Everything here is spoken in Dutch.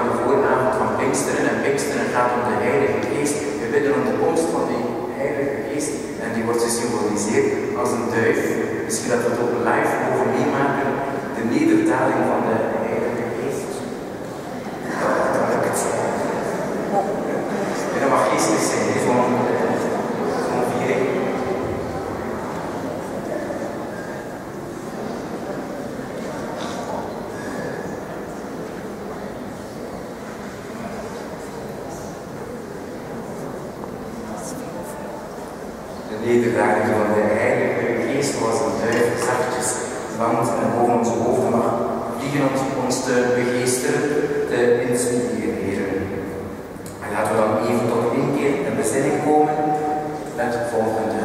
aan de vooravond van Pinksteren en Pinksteren gaat om de Heilige Geest. We bidden om de komst van die Heilige Geest en die wordt gesymboliseerd als een duif. Misschien dat we het ook live mogen meemaken, de nederdaling van de Heilige Geest. Ja, dat lukt. En dat mag geestelijk zijn, zo'n zo'n viering. De nederdaling van de Heilige Geest was een duif, zachtjes landt en boven onze hoofden mag vliegen om ons te begeesteren, te inspireren. En laten we dan even tot inkeer en bezinning komen met de volgende